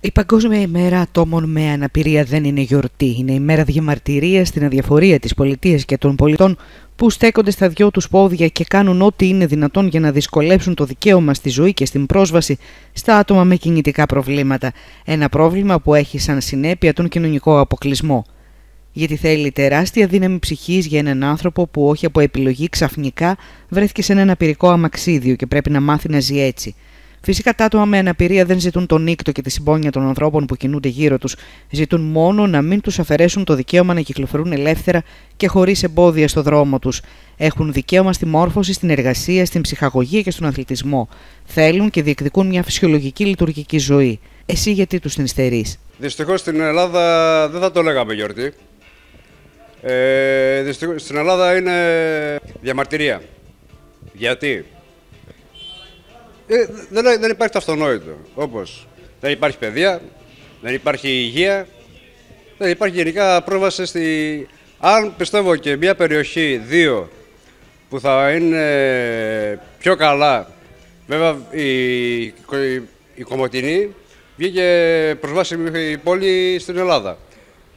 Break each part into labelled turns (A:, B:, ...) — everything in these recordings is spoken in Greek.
A: Η Παγκόσμια ημέρα ατόμων με αναπηρία δεν είναι γιορτή. Είναι η μέρα διαμαρτυρίας στην αδιαφορία της πολιτείας και των πολιτών που στέκονται στα δυο τους πόδια και κάνουν ό,τι είναι δυνατόν για να δυσκολέψουν το δικαίωμα στη ζωή και στην πρόσβαση στα άτομα με κινητικά προβλήματα. Ένα πρόβλημα που έχει σαν συνέπεια τον κοινωνικό αποκλεισμό. Γιατί θέλει τεράστια δύναμη ψυχής για έναν άνθρωπο που όχι από επιλογή ξαφνικά βρέθηκε σε ένα αναπηρικό αμαξίδιο και πρέπει να μάθει να ζει έτσι. Φυσικά τα άτομα με αναπηρία δεν ζητούν τον νύκτο και τη συμπόνια των ανθρώπων που κινούνται γύρω τους. Ζητούν μόνο να μην τους αφαιρέσουν το δικαίωμα να κυκλοφορούν ελεύθερα και χωρίς εμπόδια στο δρόμο τους. Έχουν δικαίωμα στη μόρφωση, στην εργασία, στην ψυχαγωγία και στον αθλητισμό. Θέλουν και διεκδικούν μια φυσιολογική λειτουργική ζωή. Εσύ γιατί τους την στερείς;
B: Δυστυχώς στην Ελλάδα δεν θα το λέγαμε γιορτή. Ε, δυστυχώς, στην Ελλάδα είναι διαμαρτυρία. Γιατί; ε, δεν, δεν υπάρχει το αυτονόητο. Όπως δεν υπάρχει παιδεία, δεν υπάρχει υγεία, δεν υπάρχει γενικά πρόβαση στη. Αν πιστεύω και μια περιοχή, δύο, που θα είναι πιο καλά, βέβαια η, η, η Κομωτινή βγήκε προσβάσιμη πόλη στην Ελλάδα.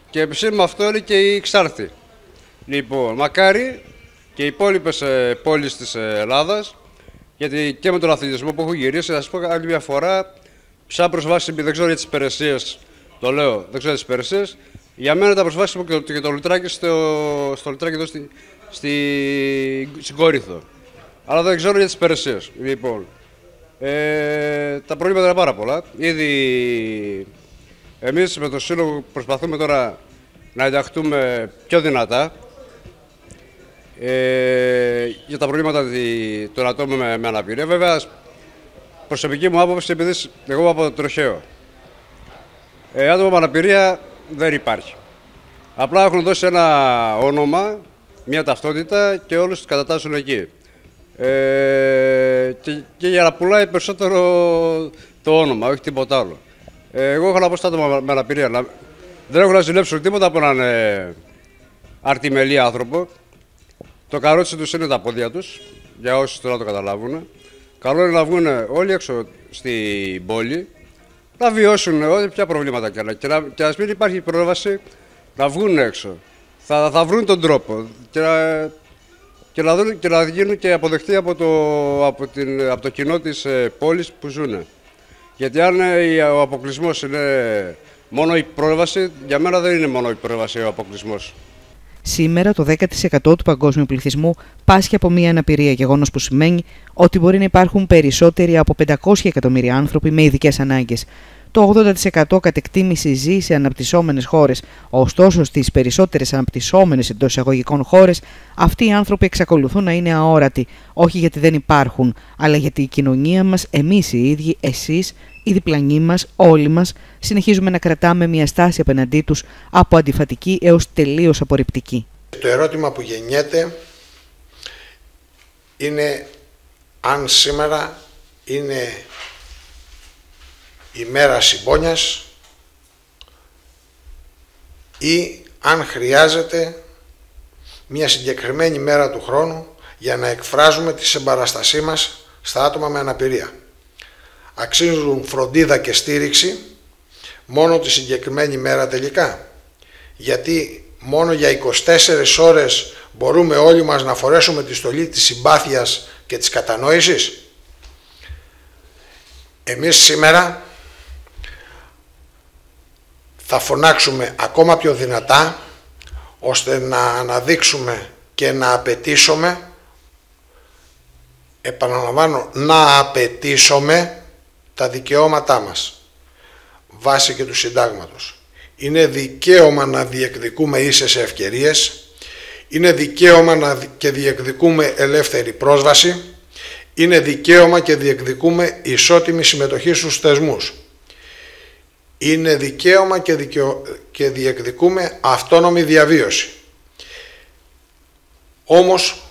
B: Και με αυτό είναι και η Ξάρτη. Λοιπόν, μακάρι και οι υπόλοιπες πόλεις της Ελλάδας γιατί και με τον αθλητισμό που έχω γυρίσει, θα σας πω άλλη μια φορά, σαν προσβάσιμη, δεν ξέρω για τις υπηρεσίες, το λέω, δεν ξέρω για τις υπηρεσίες. Για μένα τα προσβάσιμο και το, και το λουτράκι στο, στο λουτράκι εδώ στη, στη, στην Κόρυθο. Αλλά δεν ξέρω για τις υπηρεσίες. Λοιπόν, ε, τα προβλήματα είναι πάρα πολλά. Ήδη εμείς με το Σύλλογο προσπαθούμε τώρα να ενταχθούμε πιο δυνατά ε, για τα προβλήματα των ατόμων με, με αναπηρία. Βέβαια, προσωπική μου άποψη, επειδή εγώ από το τροχαίο. Ε, άτομο με αναπηρία δεν υπάρχει. Απλά έχουν δώσει ένα όνομα, μια ταυτότητα και όλους τους κατατάσσουν εκεί. Ε, και, και, για να πουλάει περισσότερο το όνομα, όχι τίποτα άλλο. Ε, εγώ έχω να πω στα άτομα με αναπηρία. δεν έχω να ζηλέψω τίποτα από έναν ε, αρτιμελή άνθρωπο. Το καρότσι τους είναι τα πόδια τους, για όσους τώρα το καταλάβουν. Καλό είναι να βγουν όλοι έξω στην πόλη, να βιώσουν ό,τι ποια προβλήματα και να, και να, και να μην υπάρχει πρόβαση να βγουν έξω. Θα, θα βρουν τον τρόπο και να, και να, δουν, και να γίνουν και αποδεκτοί από το, από την, από το κοινό της ε, πόλης που ζουν. Γιατί αν ε, ο αποκλεισμός είναι μόνο η πρόβαση, για μένα δεν είναι μόνο η πρόβαση ο αποκλεισμός.
A: Σήμερα το 10% του παγκόσμιου πληθυσμού πάσχει από μια αναπηρία, γεγονός που σημαίνει ότι μπορεί να υπάρχουν περισσότεροι από 500 εκατομμύρια άνθρωποι με ειδικές ανάγκες. Το 80% κατ' εκτίμηση ζει σε αναπτυσσόμενες χώρες. Ωστόσο, στις περισσότερες αναπτυσσόμενες εντός εισαγωγικών χώρες, αυτοί οι άνθρωποι εξακολουθούν να είναι αόρατοι. Όχι γιατί δεν υπάρχουν, αλλά γιατί η κοινωνία μας, εμείς οι ίδιοι, εσείς, οι διπλανοί μας, όλοι μας, συνεχίζουμε να κρατάμε μια στάση απέναντί τους από αντιφατική έως τελείως απορριπτική.
C: Το ερώτημα που γεννιέται είναι αν σήμερα είναι η μέρα συμπόνιας ή αν χρειάζεται μια συγκεκριμένη μέρα του χρόνου για να εκφράζουμε τη συμπαραστασή μας στα άτομα με αναπηρία. Αξίζουν φροντίδα και στήριξη μόνο τη συγκεκριμένη μέρα τελικά. Γιατί μόνο για 24 ώρες μπορούμε όλοι μας να φορέσουμε τη στολή της συμπάθειας και της κατανόησης. Εμείς σήμερα θα φωνάξουμε ακόμα πιο δυνατά ώστε να αναδείξουμε και να απαιτήσουμε. Επαναλαμβάνω να απαιτήσουμε τα δικαιώματά μας βάσει και του συντάγματος. Είναι δικαίωμα να διεκδικούμε ίσες ευκαιρίες, είναι δικαίωμα να και διεκδικούμε ελεύθερη πρόσβαση, είναι δικαίωμα και διεκδικούμε ισότιμη συμμετοχή στους θεσμούς είναι δικαίωμα και, δικαιο... και διεκδικούμε αυτόνομη διαβίωση. Όμως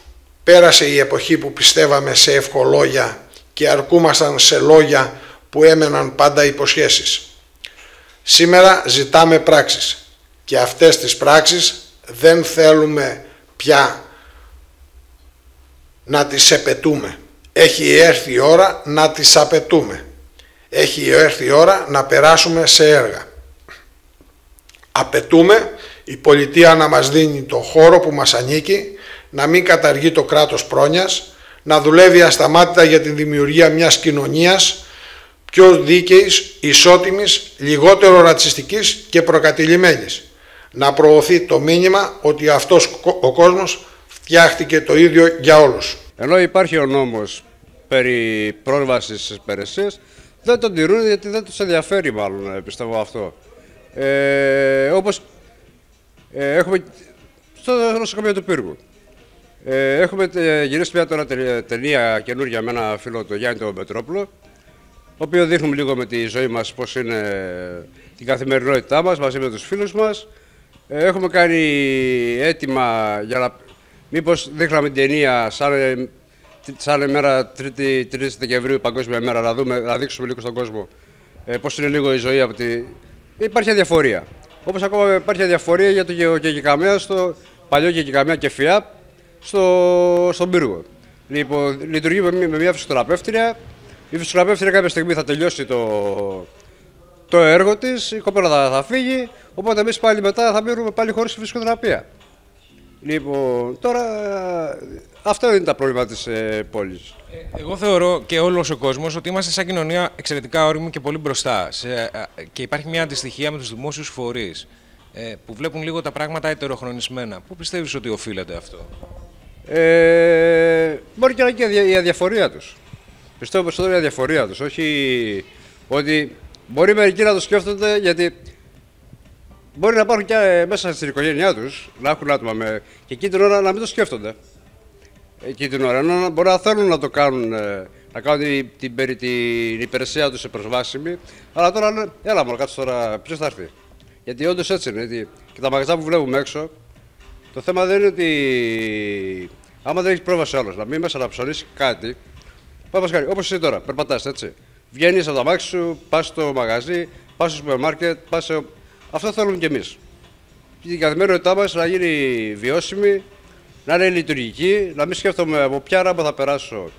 C: πέρασε η εποχή που πιστεύαμε σε ευχολόγια και αρκούμασταν σε λόγια που έμεναν πάντα υποσχέσεις. Σήμερα ζητάμε πράξεις και αυτές τις πράξεις δεν θέλουμε πια να τις επαιτούμε. Έχει έρθει η ώρα να τις απαιτούμε. Έχει έρθει η ώρα να περάσουμε σε έργα. Απαιτούμε η πολιτεία να μας δίνει το χώρο που μας ανήκει, να μην καταργεί το κράτος πρόνοιας, να δουλεύει ασταμάτητα για την δημιουργία μιας κοινωνίας πιο δίκαιης, ισότιμης, λιγότερο ρατσιστικής και προκατηλημένης. Να προωθεί το μήνυμα ότι αυτός ο κόσμος φτιάχτηκε το ίδιο για όλους.
B: Ενώ υπάρχει ο νόμος περί πρόσβασης στις υπηρεσίες, δεν τον τηρούν γιατί δεν τους ενδιαφέρει μάλλον, ε, πιστεύω αυτό. Ε, όπως ε, έχουμε στο νοσοκομείο του Πύργου. Ε, έχουμε γυρίσει μια τώρα ταινία καινούργια με ένα φίλο του Γιάννη τον Πετρόπουλο, ο οποίο δείχνουμε λίγο με τη ζωή μας πώς είναι την καθημερινότητά μας μαζί με τους φίλους μας. Ε, έχουμε κάνει έτοιμα για να... Μήπως δείχναμε την ταινία σαν, σαν ημέρα 3η, 3 Δεκεμβρίου, παγκόσμια μέρα, να, δούμε, να δείξουμε λίγο στον κόσμο ε, πώς είναι λίγο η ζωή από τη... Υπάρχει αδιαφορία. Όπως ακόμα υπάρχει αδιαφορία για το γεωκεκικαμέα στο παλιό γεωκεκικαμέα και ΦΙΑΠ στο, στον πύργο. Λοιπόν, λειτουργεί με, με μια φυσικοθεραπεύτρια. Η φυσικοθεραπεύτρια κάποια στιγμή θα τελειώσει το, το έργο της, η κοπέλα θα, θα φύγει. Οπότε εμείς πάλι μετά θα μείνουμε πάλι χωρίς φυσικοθεραπεία. Λοιπόν, τώρα αυτό είναι τα προβλήματα της ε, πόλης.
D: Ε, εγώ θεωρώ και όλος ο κόσμος ότι είμαστε σαν κοινωνία εξαιρετικά όριμοι και πολύ μπροστά. Σε, ε, και υπάρχει μια αντιστοιχία με τους δημόσιους φορείς ε, που βλέπουν λίγο τα πράγματα ετεροχρονισμένα. Πού πιστεύεις ότι οφείλεται αυτό,
B: ε, Μπορεί και να είναι και η αδιαφορία τους. Πιστεύω περισσότερο η αδιαφορία τους. Όχι ότι μπορεί μερικοί να το σκέφτονται γιατί μπορεί να υπάρχουν και ε, μέσα στην οικογένειά τους να έχουν άτομα με... και εκείνη την ώρα να μην το σκέφτονται. Εκείνη την ώρα. Ενώ μπορεί να θέλουν να το κάνουν, ε, να κάνουν την, την, την, την υπηρεσία τους σε προσβάσιμη, αλλά τώρα λένε, έλα μόνο κάτσε τώρα, ποιος θα έρθει. Γιατί όντως έτσι είναι. Γιατί και τα μαγαζιά που βλέπουμε έξω, το θέμα δεν είναι ότι άμα δεν έχεις πρόβαση άλλο, να μην μέσα να ψωνίσεις κάτι. Πάμε χάρη, όπως εσύ τώρα, περπατάς έτσι. Βγαίνεις από τα μάξι σου, πας στο μαγαζί, πας στο σούπερ μάρκετ, πας σε... Αυτό θέλουμε κι εμείς. Και η καθημερινότητά μας να γίνει βιώσιμη, να είναι λειτουργική, να μην σκέφτομαι από ποια ράμπα θα περάσω,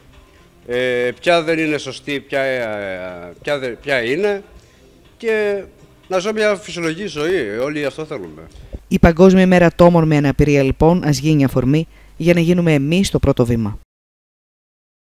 B: ε, ποια δεν είναι σωστή, ποια, ε, ποια, ποια είναι και να ζω μια φυσιολογική ζωή. Όλοι αυτό θέλουμε.
A: Η Παγκόσμια Μέρα Τόμων με Αναπηρία λοιπόν ας γίνει αφορμή για να γίνουμε εμείς το πρώτο βήμα.